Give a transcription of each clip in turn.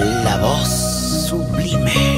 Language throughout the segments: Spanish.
La voz sublime.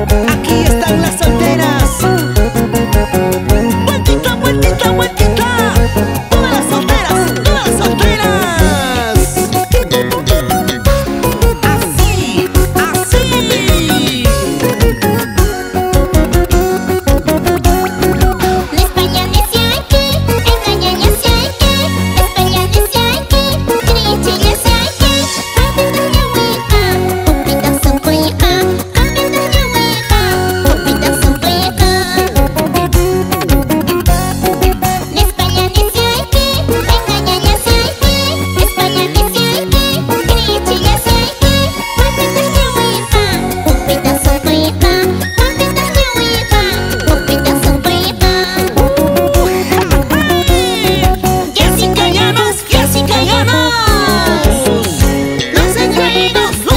I 出す